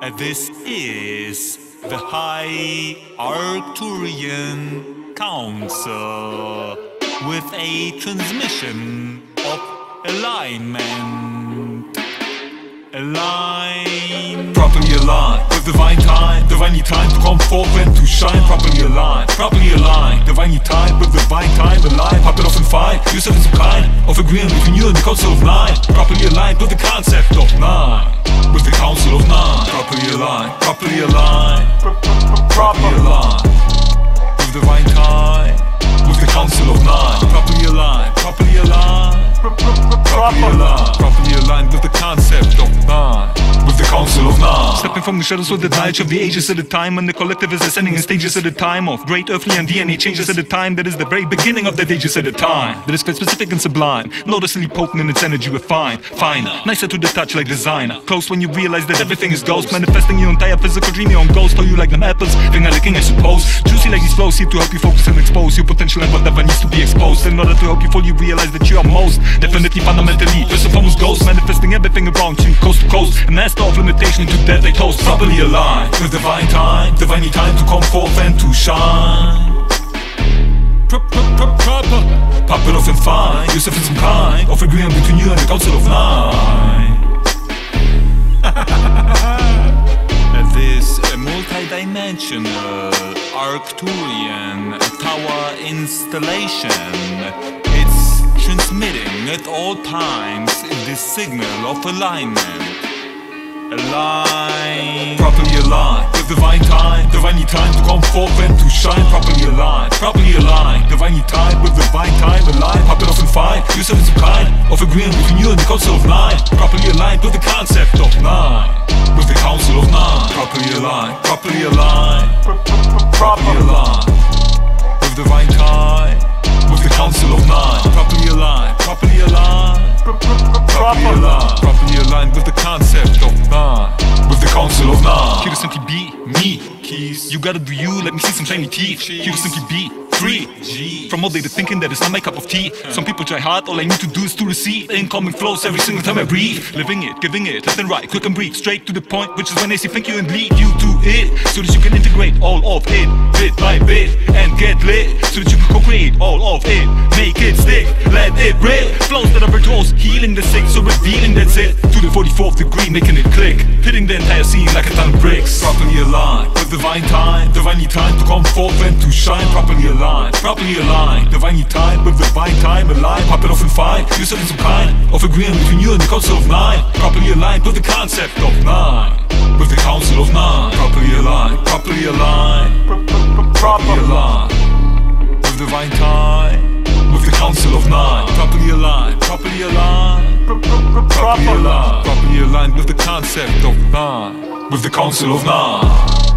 This is the High Arcturian Council with a transmission of alignment. Align. Properly aligned with divine time, divinely time to come forth and to shine. Properly aligned, properly aligned, divinely time with the divine time, alive, pop it off and find yourself in some kind of agreement between you and the council of nine. Properly aligned with the concept aligned, properly aligned, properly aligned. With divine time, with the council of nine. Properly aligned, properly aligned, properly aligned, properly aligned with the concept of nine, the council of nine. Stepping from the shadows with the knowledge of the ages at a time And the collective is ascending in stages at a time Of great earthly and DNA changes at a time. That is the very beginning of the ages at a time. That is quite specific and sublime Noticeably potent in its energy refined Fine, nicer to the touch like designer. Close when you realize that everything is ghost Manifesting your entire physical dream Your own ghost, how you like them apples Finger licking I suppose. Juicy like these flows here to help you focus and expose Your potential and whatever needs to be exposed. In order to help you fully realize that you are most Definitely fundamentally First and foremost ghost Manifesting everything around you Coast to coast A master of limitation into they toast properly aligned with divine time, divinely time to come forth and to shine. Pro- pro- pro- Proper, it off and find yourself in some kind of agreement between you and the council of nine. This uh, multidimensional Arcturian tower installation. It's transmitting at all times the signal of alignment. Align. Properly aligned with the divine time, divinely time to come forth and to shine. Properly aligned, properly aligned, divinely time with the divine time, alive. Pop it off and find yourself in some kind of agreement between you and the council of nine. Properly aligned with the concept of nine, with the council of nine. Properly aligned, properly aligned, properly aligned with the divine time, with the council of nine. Properly aligned, properly aligned, properly aligned, aligned with the concept of nine, with the council of nine. Here to simply be me. Keys. You gotta do you, let me see some shiny teeth. Here to simply be free. G. From all day to thinking that it's not my cup of tea. Uh-huh. Some people try hard, all I need to do is to receive incoming flows every single time I breathe. Living it, giving it, left and right, quick and brief, straight to the point, which is when they say thank you and lead you to it. So that you can integrate all of it, bit by bit, and get lit. So that you can co-create all of it, let it rip. Flows that are virtuose, healing the sick, so revealing that's it. To the 44th degree, making it click, hitting the entire scene like a ton of bricks. Properly aligned with divine time, divinely time to come forth and to shine. Properly aligned, properly aligned, divinely time with divine time, aligned Pop it off and find yourself in some kind of agreement between you and the council of nine. Properly aligned with the concept of nine, with the council of nine. Properly aligned, properly aligned, properly aligned properly aligned, aligned with the concept of nine, with the council of nine.